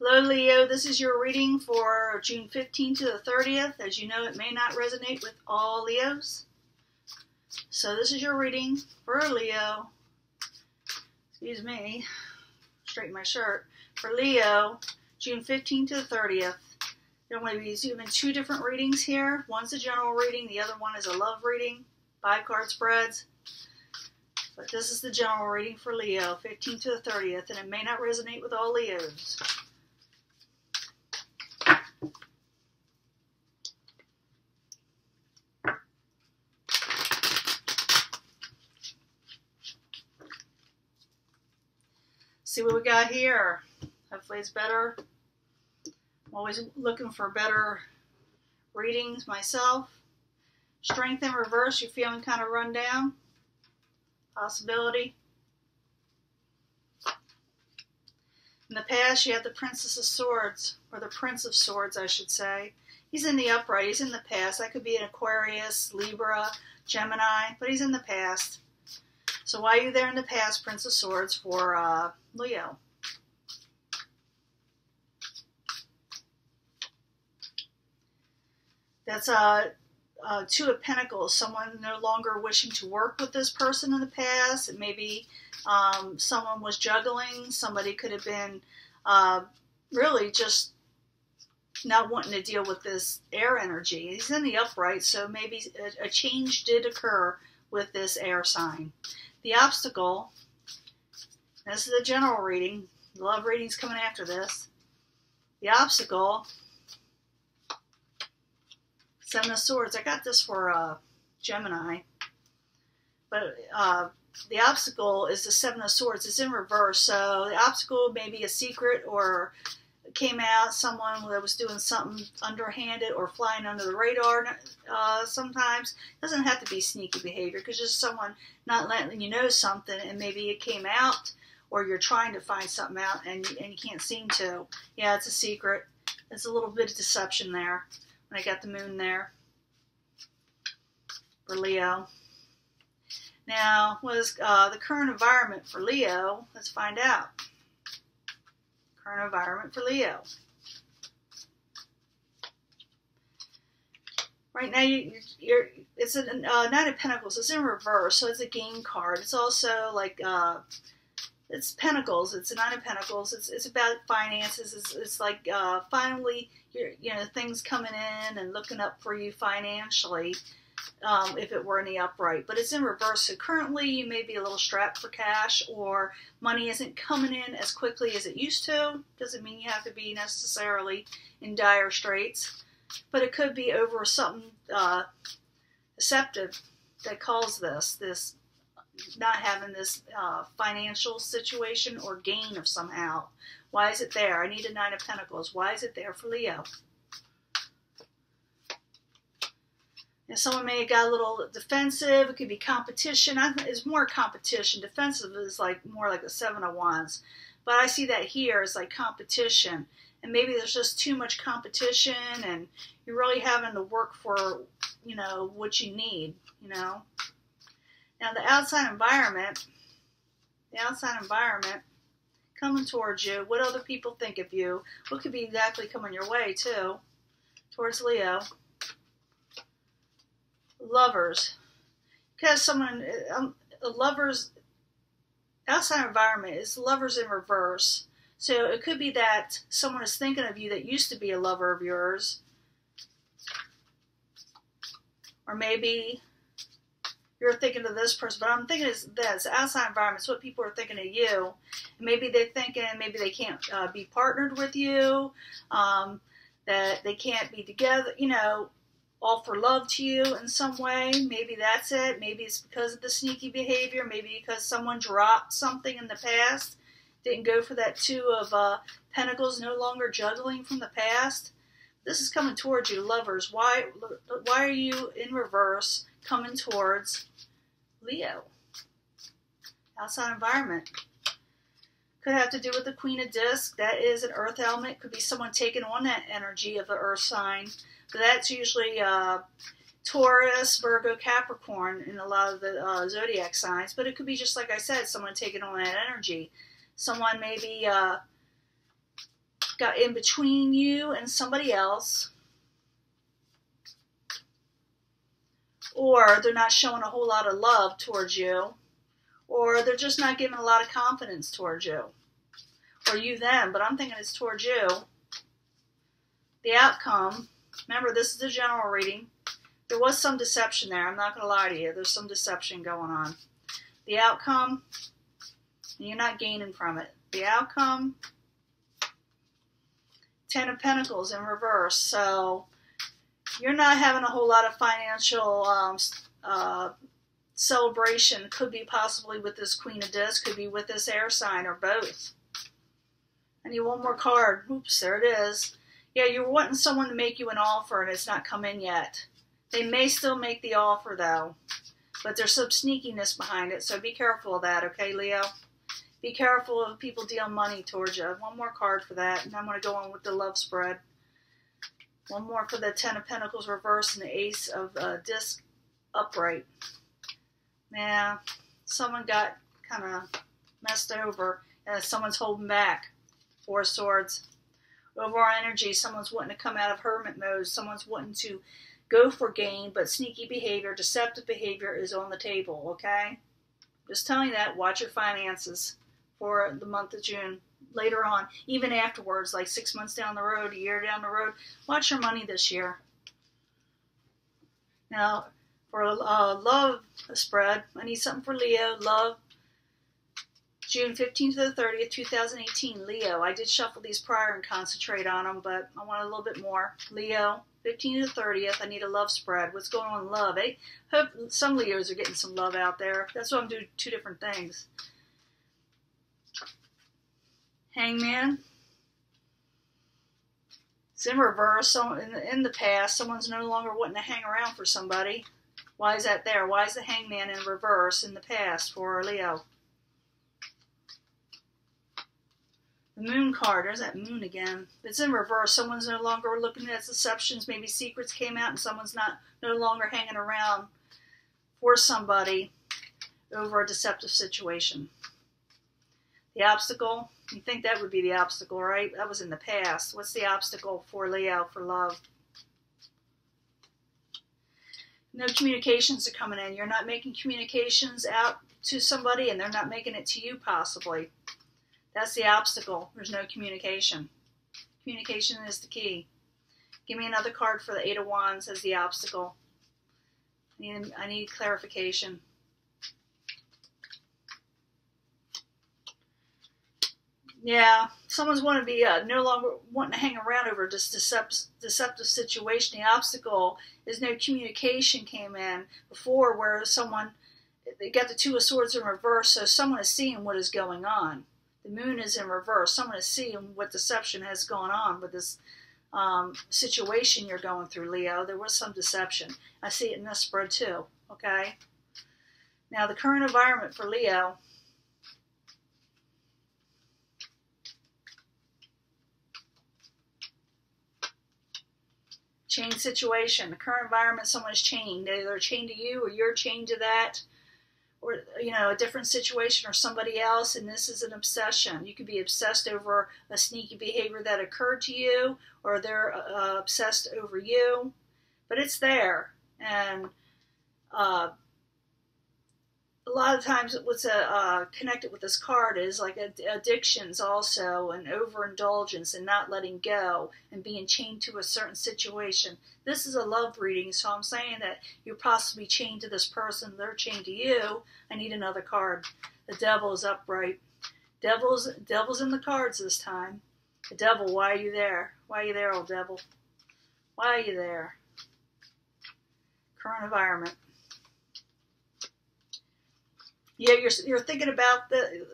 Hello, Leo. This is your reading for June 15th to the 30th. As you know, it may not resonate with all Leos. So, this is your reading for Leo. Excuse me. Straighten my shirt. For Leo, June 15th to the 30th. There to be doing two different readings here. One's a general reading, the other one is a love reading. Five card spreads. But this is the general reading for Leo, 15th to the 30th, and it may not resonate with all Leos. See what we got here. Hopefully it's better. I'm always looking for better readings myself. Strength in reverse, you're feeling kind of run down. Possibility. In the past, you have the Princess of Swords, or the Prince of Swords, I should say. He's in the upright. He's in the past. That could be an Aquarius, Libra, Gemini, but he's in the past. So why are you there in the past, Prince of Swords, for uh, Leo? That's a, uh, Two of Pentacles, someone no longer wishing to work with this person in the past. Maybe um, someone was juggling. Somebody could have been uh, really just not wanting to deal with this air energy. He's in the upright, so maybe a, a change did occur with this air sign. The obstacle, this is a general reading. The love reading's coming after this. The obstacle Seven of Swords. I got this for uh, Gemini. But uh, the obstacle is the Seven of Swords. It's in reverse. So the obstacle may be a secret or came out someone that was doing something underhanded or flying under the radar uh, sometimes. It doesn't have to be sneaky behavior because just someone not letting you know something and maybe it came out or you're trying to find something out and, and you can't seem to. Yeah, it's a secret. It's a little bit of deception there. When I got the moon there for Leo. Now, what is uh, the current environment for Leo? Let's find out. Current environment for Leo. Right now, you, are it's a uh, Nine of Pentacles. It's in reverse, so it's a game card. It's also like uh, it's Pentacles. It's a Nine of Pentacles. It's it's about finances. It's, it's like uh, finally, you you know, things coming in and looking up for you financially. Um, if it were in the upright, but it's in reverse. So currently, you may be a little strapped for cash, or money isn't coming in as quickly as it used to. Doesn't mean you have to be necessarily in dire straits, but it could be over something uh, deceptive that caused this this not having this uh, financial situation or gain of somehow. Why is it there? I need a Nine of Pentacles. Why is it there for Leo? And someone may have got a little defensive. It could be competition. I it's more competition. Defensive is like more like the Seven of Wands. But I see that here as like competition. And maybe there's just too much competition and you're really having to work for, you know, what you need, you know. Now the outside environment, the outside environment coming towards you, what other people think of you, what could be exactly coming your way too, towards Leo. Lovers, because someone, um, lovers, outside environment is lovers in reverse. So it could be that someone is thinking of you that used to be a lover of yours. Or maybe you're thinking of this person, but I'm thinking is this outside environment. It's what people are thinking of you. Maybe they're thinking maybe they can't uh, be partnered with you, um, that they can't be together. You know, offer love to you in some way. Maybe that's it. Maybe it's because of the sneaky behavior. Maybe because someone dropped something in the past, didn't go for that two of uh, Pentacles, no longer juggling from the past. This is coming towards you, lovers. Why? Why are you in reverse? coming towards Leo. Outside environment. Could have to do with the Queen of Discs. That is an earth element. Could be someone taking on that energy of the earth sign. But that's usually uh, Taurus, Virgo, Capricorn in a lot of the uh, zodiac signs. But it could be just like I said, someone taking on that energy. Someone maybe uh, got in between you and somebody else. Or they're not showing a whole lot of love towards you. Or they're just not giving a lot of confidence towards you. Or you them, but I'm thinking it's towards you. The outcome, remember this is a general reading. There was some deception there. I'm not going to lie to you. There's some deception going on. The outcome, you're not gaining from it. The outcome, Ten of Pentacles in reverse. So you're not having a whole lot of financial um, uh, celebration. Could be possibly with this Queen of Discs, could be with this air sign, or both. I need one more card. Oops, there it is. Yeah, you're wanting someone to make you an offer and it's not come in yet. They may still make the offer though, but there's some sneakiness behind it, so be careful of that, okay, Leo? Be careful of people deal money towards you. One more card for that, and I'm going to go on with the love spread. One more for the Ten of Pentacles reverse and the Ace of uh, Disc upright. Yeah, someone got kind of messed over, and someone's holding back. Four Swords. Over our energy, someone's wanting to come out of hermit mode. Someone's wanting to go for gain, but sneaky behavior, deceptive behavior is on the table, okay? Just telling you that. Watch your finances for the month of June. Later on, even afterwards, like six months down the road, a year down the road, watch your money this year. Now, for a uh, love spread, I need something for Leo. Love, June 15th to the 30th, 2018. Leo. I did shuffle these prior and concentrate on them, but I want a little bit more. Leo, 15th to 30th. I need a love spread. What's going on in love? I hope some Leos are getting some love out there. That's why I'm doing two different things. Hangman. It's in reverse. So in the, in the past, someone's no longer wanting to hang around for somebody. Why is that there? Why is the hangman in reverse in the past for Leo? The moon card, there's that moon again. It's in reverse. Someone's no longer looking at deceptions. Maybe secrets came out and someone's not no longer hanging around for somebody over a deceptive situation. The obstacle, you think that would be the obstacle, right? That was in the past. What's the obstacle for Leo for love? No communications are coming in. You're not making communications out to somebody and they're not making it to you possibly. That's the obstacle. There's no communication. Communication is the key. Give me another card for the Eight of Wands as the obstacle. I need, I need clarification. Yeah, someone's want to be uh, no longer wanting to hang around over this decept- deceptive situation. The obstacle is no communication came in before, where someone they got the two of swords in reverse, so someone is seeing what is going on. The moon is in reverse. Someone is seeing what deception has gone on with this um, situation you're going through, Leo. There was some deception. I see it in this spread too. Okay. Now the current environment for Leo chain situation. The current environment, someone's chained. They're chained to you or you're chained to that or you know a different situation or somebody else and this is an obsession you could be obsessed over a sneaky behavior that occurred to you or they're uh, obsessed over you but it's there and uh, a lot of times what's uh, uh, connected with this card is like addictions also and overindulgence and not letting go and being chained to a certain situation. This is a love reading so i'm saying that you're possibly chained to this person. They're chained to you. I need another card. The devil is upright. Devil's devil's in the cards this time. The devil why are you there? Why are you there old devil? Why are you there? Current environment yeah, you're you're thinking about the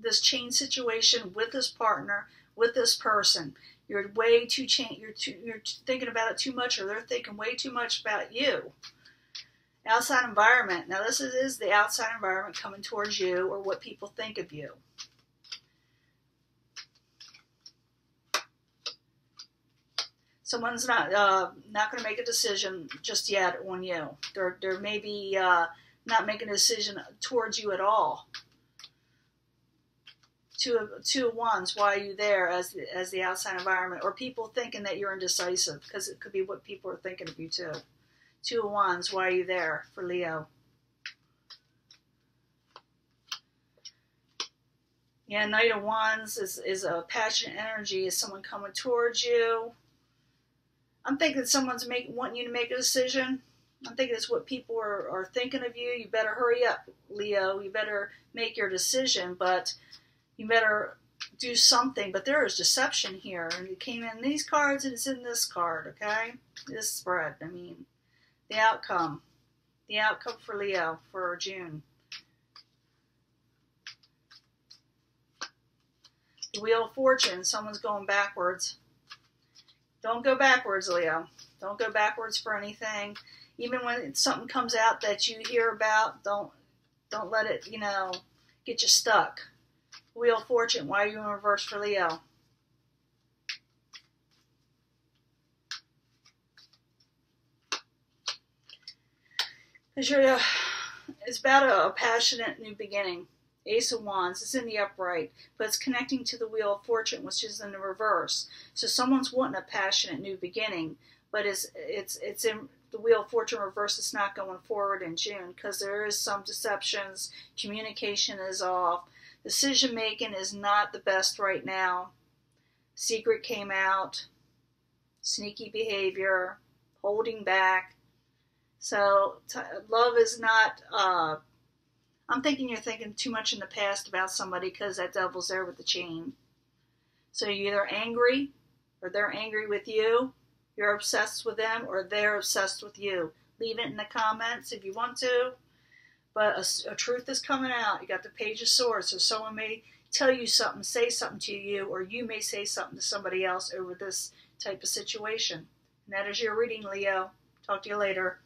this chain situation with this partner, with this person. You're way too chain. You're too, you're thinking about it too much, or they're thinking way too much about you. Outside environment. Now, this is, is the outside environment coming towards you, or what people think of you. Someone's not uh, not going to make a decision just yet on you. There there may be. Uh, not making a decision towards you at all. two of two of wands why are you there as the, as the outside environment? Or people thinking that you're indecisive because it could be what people are thinking of you too. Two of wands why are you there for leo? Yeah knight of wands is, is a passionate energy. Is someone coming towards you? I'm thinking someone's make, wanting you to make a decision I'm thinking it's what people are, are thinking of you. You better hurry up, Leo. You better make your decision, but you better do something. But there is deception here, and it came in these cards, and it's in this card. Okay, this spread. I mean, the outcome, the outcome for Leo for June. The Wheel of Fortune. Someone's going backwards. Don't go backwards, Leo. Don't go backwards for anything even when something comes out that you hear about, don't don't let it, you know, get you stuck. Wheel of Fortune, why are you in reverse for Leo? Because you're, uh, it's about a, a passionate new beginning. Ace of Wands is in the upright, but it's connecting to the Wheel of Fortune, which is in the reverse. So someone's wanting a passionate new beginning, but it's it's it's in the Wheel of Fortune reverse is not going forward in June because there is some deceptions. Communication is off. Decision making is not the best right now. Secret came out. Sneaky behavior. Holding back. So love is not. Uh, I'm thinking you're thinking too much in the past about somebody because that devil's there with the chain. So you're either angry or they're angry with you you're obsessed with them or they're obsessed with you. Leave it in the comments if you want to. But a, a truth is coming out. You got the Page of Swords, so someone may tell you something, say something to you, or you may say something to somebody else over this type of situation. And that is your reading, Leo. Talk to you later.